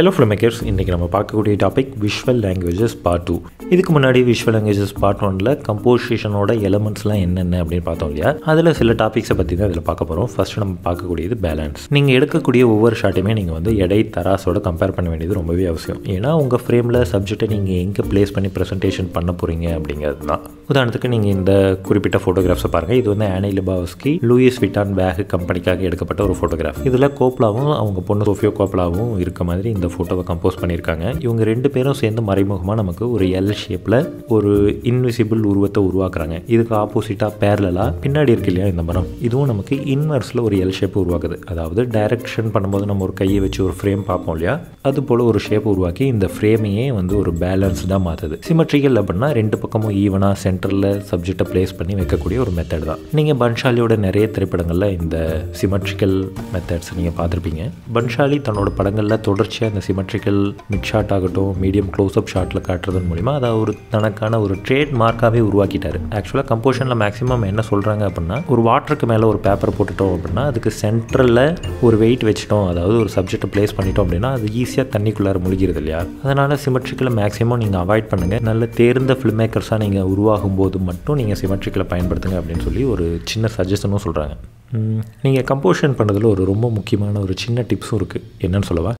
Hello ஃபில்மேக்கர்ஸ் இன்றைக்கி நம்ம பார்க்கக்கூடிய topic visual languages part two இதுக்கு முன்னாடி விஷுவல் லாங்குவேஜஸ் பார்ட் ஒனில் கம்போசிஷனோட எலமெண்ட்ஸ்லாம் என்னென்ன அப்படின்னு பார்த்தோம் இல்லையா? அதில் சில டாபிக்ஸை பற்றி தான் இதில் பார்க்க போகிறோம் ஃபஸ்ட்டு நம்ம பார்க்கக்கூடியது பேலன்ஸ் நீங்கள் எடுக்கக்கூடிய ஒவ்வொரு ஷாட்டையுமே நீங்கள் வந்து எடை தராசோட கம்பேர் பண்ண வேண்டியது ரொம்பவே அவசியம். ஏன்னா உங்கள் ஃப்ரேமில் சப்ஜெக்டை நீங்கள் எங்கே ப்ளேஸ் பண்ணி ப்ரெசன்டேஷன் பண்ண போகிறீங்க அப்படிங்கிறது தான். உதாரணத்துக்கு நீங்கள் இந்த குறிப்பிட்ட ஃபோட்டோகிராஃப்ஸை பாருங்கள் இது வந்து ஆனி லிபாவஸ்கி லூயிஸ் விட்டான் பேக் கம்பெனிக்காக எடுக்கப்பட்ட ஒரு ஃபோட்டோகிராஃப் இதில் கோப்லாவும் அவங்க பொண்ணு சோஃபியோ கோப்லாவும் இருக்க மாதிரி இந்த ஃபோட்டோவை கம்போஸ் பண்ணியிருக்காங்க. இவங்க ரெண்டு பேரும் சேர்ந்து மறைமுகமாக நமக்கு ஒரு எல் ஷேப்பில் ஒரு இன்விசிபிள் உருவத்தை உருவாக்குறாங்க. இதுக்கு ஆப்போசிட்டாக பேரலாக பின்னாடி இருக்கு இல்லையா இந்த மரம்? இதுவும் நமக்கு இன்வர்ஸில் ஒரு எல் ஷேப் உருவாக்குது. அதாவது டைரக்ஷன் பண்ணும்போது நம்ம ஒரு கையை வச்சு ஒரு ஃப்ரேம் பார்ப்போம் இல்லையா? அது போல் ஒரு ஷேப் உருவாக்கி இந்த ஃப்ரேமையே வந்து ஒரு பேலன்ஸ்டாக மாற்றுது சிமெட்ரிக்கல் அப்படின்னா ரெண்டு பக்கமும் ஈவனாக சென்டரில் சப்ஜெக்டை ப்ளேஸ் பண்ணி வைக்கக்கூடிய ஒரு மெத்தட் தான். நீங்கள் பன்ஷாலியோட நிறைய திரைப்படங்களில் இந்த சிமெட்ரிக்கல் மெத்தட்ஸ் நீங்கள் பார்த்துருப்பீங்க. பன்ஷாலி தன்னோட படங்களில் தொடர்ச்சியாக இந்த சிமெட்ரிக்கல் மிட் ஷாட் ஆகட்டும் மீடியம் க்ளோஸ்அப் ஷாட்டில் காட்டுறதன் மூலிமா அதை ஒரு தனக்கான ஒரு ட்ரேட் மார்க்காகவே உருவாக்கிட்டார் ஆக்சுவலாக கம்போஷனில் மேக்ஸிமம் என்ன சொல்கிறாங்க அப்படின்னா ஒரு வாட்டருக்கு மேலே ஒரு பேப்பர் போட்டுட்டோம் அப்படின்னா அதுக்கு சென்டரில் ஒரு வெயிட் வச்சிட்டோம். அதாவது ஒரு சப்ஜெக்டை ப்ளேஸ் பண்ணிட்டோம் அப்படின்னா அது ஈஸியாக தண்ணிக்குள்ளார முழுகிறது இல்லையா? அதனால் சிமெட்ரிக்கலை மேக்ஸிமம் நீங்கள் அவாய்ட் பண்ணுங்கள் நல்ல தேர்ந்த ஃபில்ம் மேக்கர்ஸாக நீங்கள் உருவாகும் போது மட்டும் நீங்கள் சிமெட்ரிக்கலை பயன்படுத்துங்க அப்படின்னு சொல்லி ஒரு சின்ன சஜஷனும் சொல்கிறாங்க நீங்கள் கம்போஷன் பண்ணுறதுல ஒரு ரொம்ப முக்கியமான ஒரு சின்ன டிப்ஸும் இருக்குது என்னன்னு சொல்லவா?